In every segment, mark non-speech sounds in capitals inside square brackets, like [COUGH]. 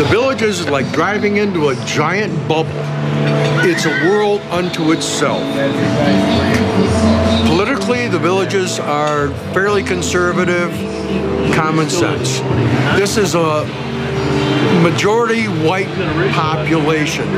The villages is like driving into a giant bubble. It's a world unto itself. Politically, the villages are fairly conservative, common sense. This is a majority white population.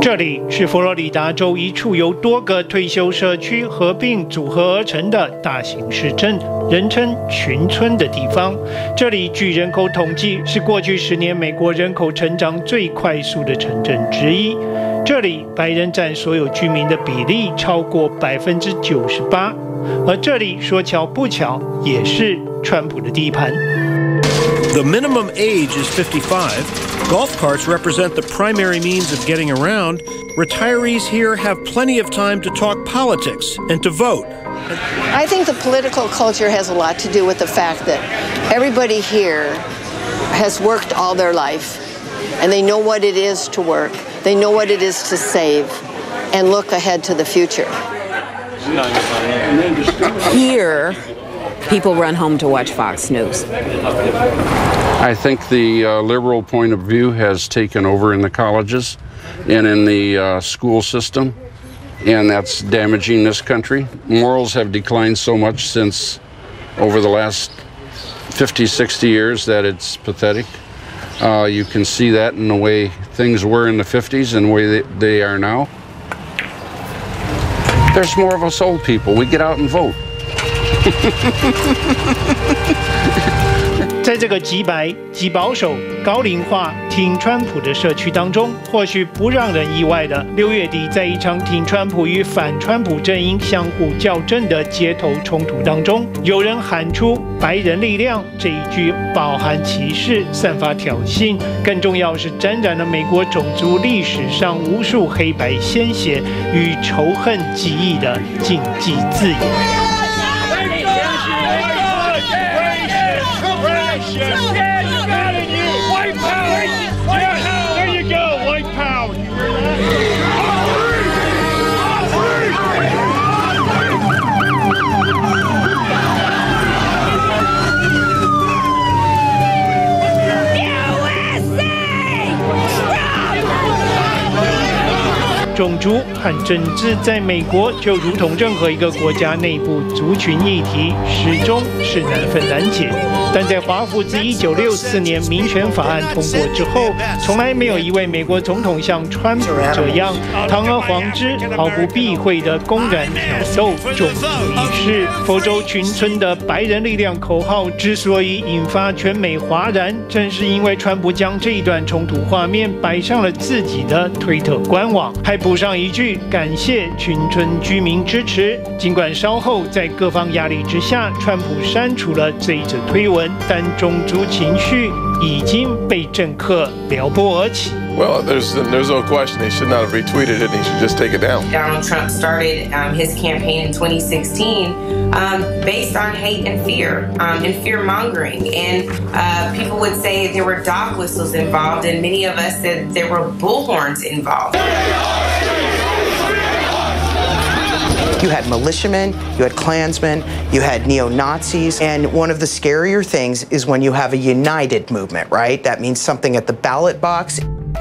这里是佛罗里达州一处由多个退休社区合并组合而成的大型市镇，人称群村的地方。这里据人口统计是过去十年美国人口成长最快速的城镇之一。这里白人占所有居民的比例超过百分之九十八，而这里说巧不巧也是川普的地盘。The minimum age is 55. Golf carts represent the primary means of getting around. Retirees here have plenty of time to talk politics and to vote. I think the political culture has a lot to do with the fact that everybody here has worked all their life and they know what it is to work, they know what it is to save, and look ahead to the future. Here, people run home to watch Fox News. I think the uh, liberal point of view has taken over in the colleges and in the uh, school system, and that's damaging this country. Morals have declined so much since over the last 50, 60 years that it's pathetic. Uh, you can see that in the way things were in the 50s and the way they, they are now. There's more of us old people. We get out and vote. [LAUGHS] 在这个极白、极保守、高龄化、挺川普的社区当中，或许不让人意外的，六月底在一场挺川普与反川普阵营相互较真的街头冲突当中，有人喊出“白人力量”这一句，饱含歧视、散发挑衅，更重要是沾染了美国种族历史上无数黑白鲜血与仇恨记忆的禁忌字眼。种族和政治在美国就如同任何一个国家内部族群议题，始终是难分难解。但在华府自1964年民权法案通过之后，从来没有一位美国总统像川普这样堂而皇之、毫不避讳地公然挑逗种族意识。佛州群村的白人力量口号之所以引发全美哗然，正是因为川普将这一段冲突画面摆上了自己的推特官网，还补上一句感谢群村居民支持。尽管稍后在各方压力之下，川普删除了这一则推文。但种族情绪已经被政客撩拨而起。Well, there's there's no question he should not have retweeted it. He should just take it down. Donald Trump started um, his campaign in 2016 um, based on hate and fear um, and fear mongering, and uh, people would say there were dog whistles involved, and many of us said there were bullhorns involved. You had militiamen, you had Klansmen, you had neo Nazis. And one of the scarier things is when you have a united movement, right? That means something at the ballot box.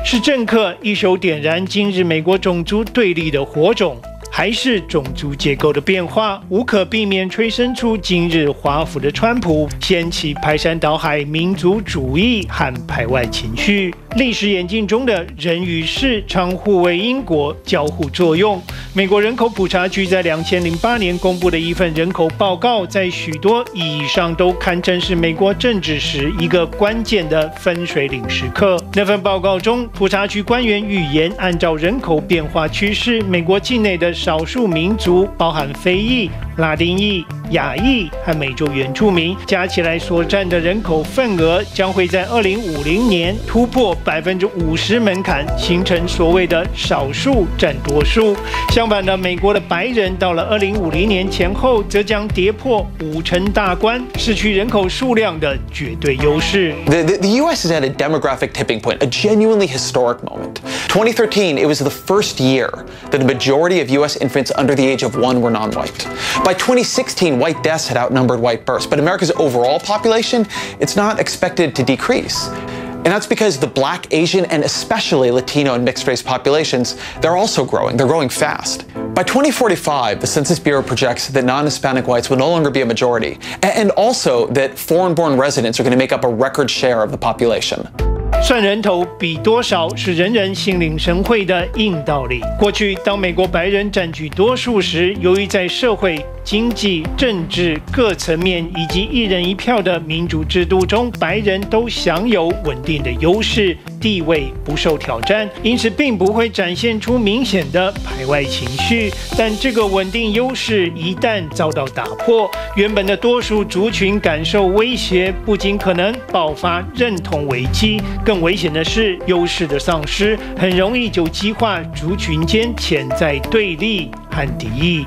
是政客一手点燃今日美国种族对立的火种。还是种族结构的变化，无可避免催生出今日华府的川普掀起排山倒海民族主义和排外情绪。历史演进中的人与事常互为因果交互作用。美国人口普查局在两千零八年公布的一份人口报告，在许多意义上都堪称是美国政治史一个关键的分水岭时刻。那份报告中，普查局官员预言，按照人口变化趋势，美国境内的少数民族，包含非裔、拉丁裔、亚裔和美洲原住民，加起来所占的人口份额，将会在二零五零年突破。百分之五十门槛，形成所谓的少数占多数。相反的，美国的白人到了二零五零年前后，则将跌破五成大关，失去人口数量的绝对优势。The, the, the U.S. is at a demographic tipping point, a genuinely historic moment. 2013, it was the first year that the majority of U.S. infants under the age of one were non-white. By 2016, white deaths had outnumbered white births, but America's overall population, it's not expected to decrease. And that's because the black, Asian, and especially Latino and mixed race populations, they're also growing. They're growing fast. By 2045, the Census Bureau projects that non Hispanic whites will no longer be a majority, and also that foreign born residents are going to make up a record share of the population. 算人头比多少是人人心领神会的硬道理。过去，当美国白人占据多数时，由于在社会、 经济、政治各层面以及一人一票的民主制度中，白人都享有稳定的优势，地位不受挑战，因此并不会展现出明显的排外情绪。但这个稳定优势一旦遭到打破，原本的多数族群感受威胁，不仅可能爆发认同危机，更危险的是优势的丧失，很容易就激化族群间潜在对立。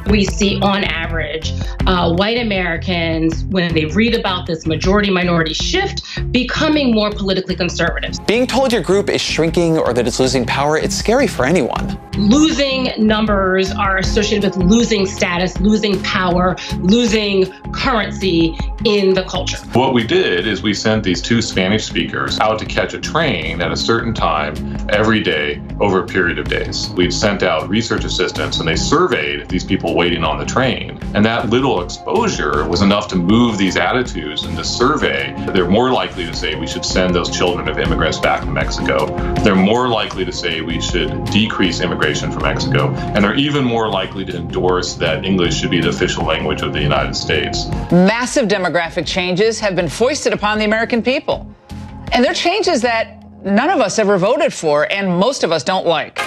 We see on average uh, white Americans, when they read about this majority minority shift, becoming more politically conservative. Being told your group is shrinking or that it's losing power, it's scary for anyone. Losing numbers are associated with losing status, losing power, losing currency in the culture. What we did is we sent these two Spanish speakers out to catch a train at a certain time every day over a period of days. We've sent out research assistants and they surveyed these people waiting on the train. And that little exposure was enough to move these attitudes in the survey. They're more likely to say we should send those children of immigrants back to Mexico. They're more likely to say we should decrease immigration from Mexico. And they're even more likely to endorse that English should be the official language of the United States. Massive demographic changes have been foisted upon the American people. And they're changes that none of us ever voted for and most of us don't like.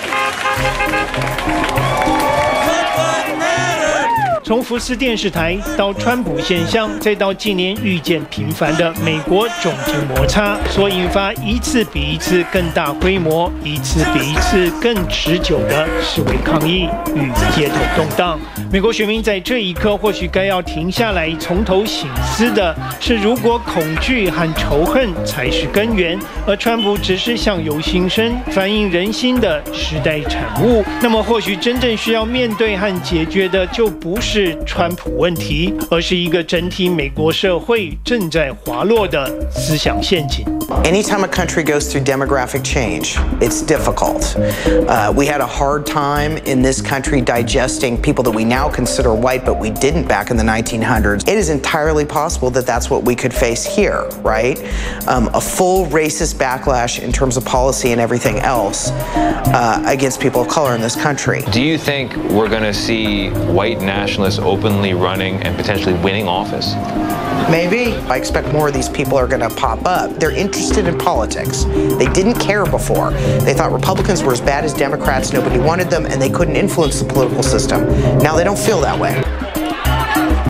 从福斯电视台到川普现象，再到近年愈见频繁的美国种族摩擦，所引发一次比一次更大规模、一次比一次更持久的示威抗议与街头动荡。美国选民在这一刻或许该要停下来，从头醒思的是：如果恐惧和仇恨才是根源，而川普只是相由心生、反映人心的时代产物，那么或许真正需要面对和解决的就不是。是川普问题，而是一个整体美国社会正在滑落的思想陷阱。Anytime a country goes through demographic change, it's difficult. Uh, we had a hard time in this country digesting people that we now consider white, but we didn't back in the 1900s. It is entirely possible that that's what we could face here, right? Um, a full racist backlash in terms of policy and everything else uh, against people of color in this country. Do you think we're going to see white nationalists? Nationalists openly running and potentially winning office? Maybe. I expect more of these people are going to pop up. They're interested in politics. They didn't care before. They thought Republicans were as bad as Democrats, nobody wanted them, and they couldn't influence the political system. Now they don't feel that way.